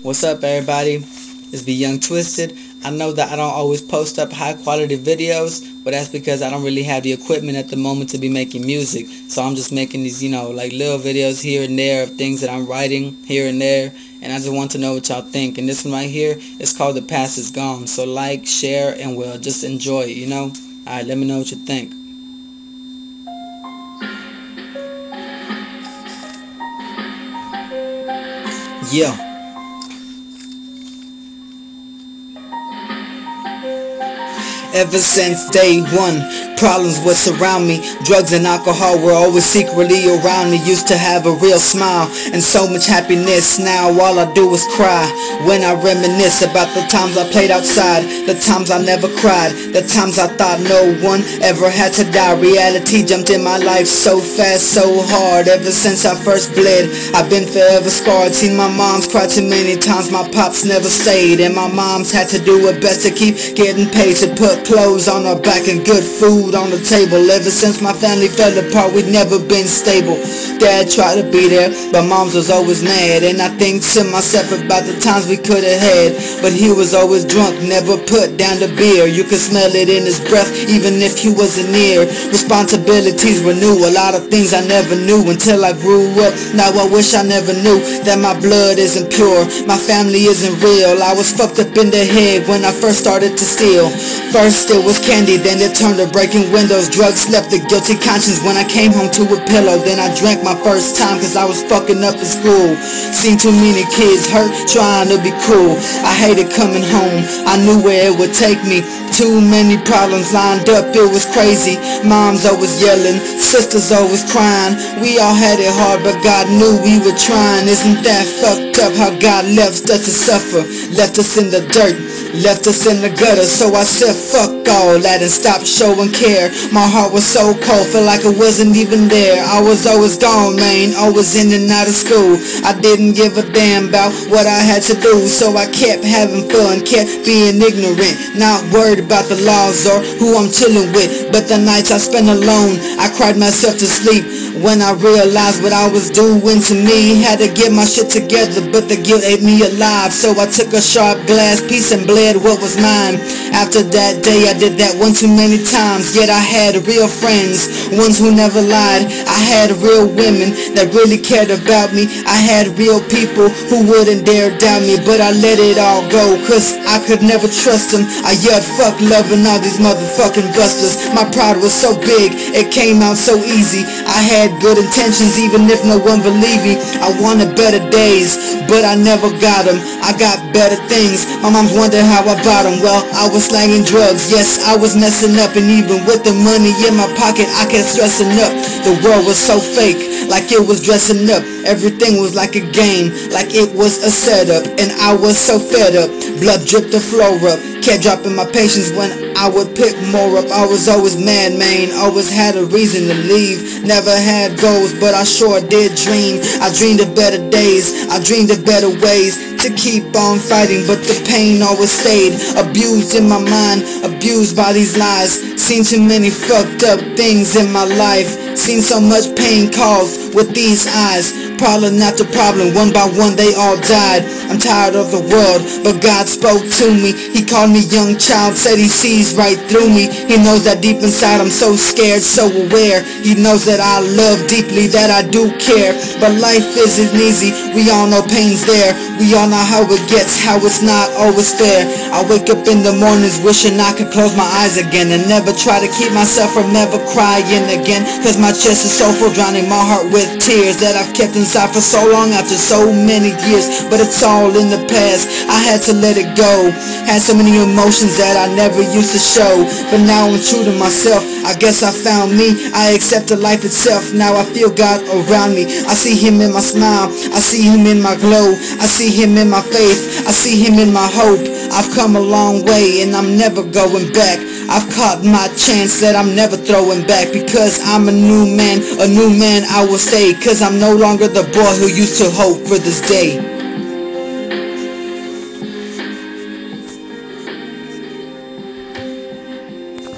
What's up everybody? It's Be YoungTwiisted. I know that I don't always post up high quality videos, but that's because I don't really have the equipment at the moment to be making music. So I'm just making these, you know, like little videos here and there of things that I'm writing here and there. And I just want to know what y'all think. And this one right here is called The Past Is Gone. So like, share, and we'll just enjoy it, you know? Alright, let me know what you think. Yeah. Ever since day one, problems would surround me. Drugs and alcohol were always secretly around me. Used to have a real smile and so much happiness. Now all I do is cry when I reminisce About the times I played outside, the times I never cried The times I thought no one ever had to die. Reality jumped in my life so fast, so hard. Ever since I first bled, I've been forever scarred. Seen my mom's cry too many times, my pops never stayed. And my mom's had to do her best to keep getting paid To put clothes on our back and good food on the table. Ever since my family fell apart, we'd never been stable. Dad tried to be there, but moms was always mad. And I think to myself about the times we could have had. But he was always drunk, never put down the beer. You could smell it in his breath, even if he wasn't near. Responsibilities were new, a lot of things I never knew until I grew up. Now I wish I never knew that my blood isn't pure, my family isn't real. I was fucked up in the head when I first started to steal. First First it was candy, then it turned to breaking windows. Drugs left a guilty conscience. When I came home to a pillow Then I drank my first time cause I was fucking up in school. Seen too many kids hurt trying to be cool. I hated coming home, I knew where it would take me. Too many problems lined up, it was crazy. Moms always yelling, sisters always crying. We all had it hard but God knew we were trying. Isn't that fucked up how God left us to suffer? Left us in the dirt. Left us in the gutter, so I said fuck all that and stopped showing care. My heart was so cold, felt like it wasn't even there. I was always gone, man, always in and out of school. I didn't give a damn about what I had to do, so I kept having fun, kept being ignorant, not worried about the laws or who I'm chilling with. But the nights I spent alone, I cried myself to sleep. When I realized what I was doing to me Had to get my shit together but the guilt ate me alive So I took a sharp glass piece and bled what was mine After that day I did that one too many times. Yet I had real friends, ones who never lied. I had real women that really cared about me. I had real people who wouldn't dare doubt me But I let it all go cause I could never trust them I yelled fuck loving all these motherfucking busters My pride was so big, it came out so easy. I had good intentions even if no one believed me. I wanted better days but I never got them I got better things. My mom's wondered how I bought them Well I was slanging drugs Yes I was messing up. And even with the money in my pocket I kept stressing up. The world was so fake like it was dressing up. Everything was like a game like it was a setup. And I was so fed up. Blood dripped the floor up. Kept dropping my patience when I would pick more up. I was always mad man. Always had a reason to leave. Never had goals but I sure did dream. I dreamed of better days. I dreamed of better ways to keep on fighting but the pain always stayed abused in my mind abused by these lies. Seen too many fucked up things in my life. Seen so much pain caused with these eyes. Problem after problem one by one they all died I'm tired of the world but God spoke to me. He called me young child said he sees right through me. He knows that deep inside I'm so scared so aware. He knows that I love deeply that I do care. But life isn't easy we all know pain's there. We all know how it gets how it's not always fair. I wake up in the mornings wishing I could close my eyes again and never try to keep myself from never crying again. Cause my chest is so full drowning my heart with tears that I've kept inside for so long after so many years. But it's all in the past. I had to let it go. Had so many emotions that I never used to show. But now I'm true to myself. I guess I found me. I accept the life itself. Now I feel God around me. I see him in my smile. I see him in my glow. I see him in my faith. I see him in my hope. I've come a long way and I'm never going back. I've caught my chance that I'm never throwing back. Because I'm a new man, a new man I will stay. Cause I'm no longer the boy who used to hope for this day